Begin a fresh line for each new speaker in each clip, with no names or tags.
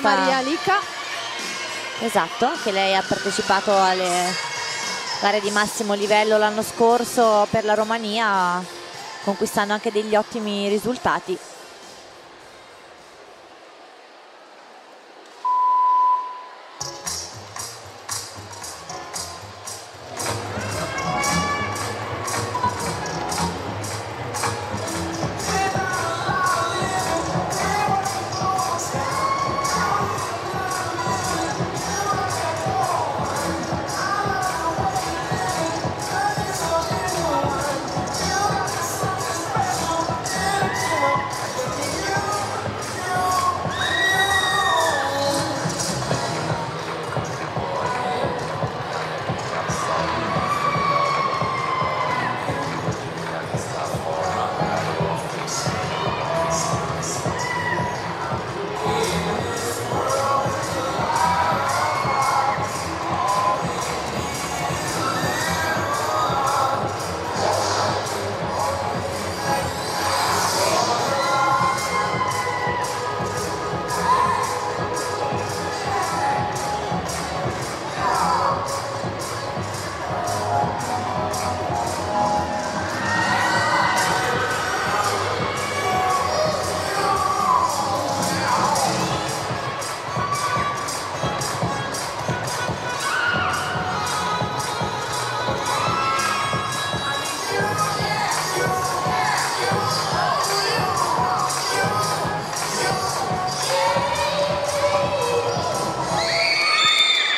Anna Maria Lica.
Esatto, che lei ha partecipato alle gare di massimo livello l'anno scorso per la Romania, conquistando anche degli ottimi risultati.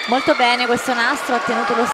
Molto bene questo nastro, ha tenuto lo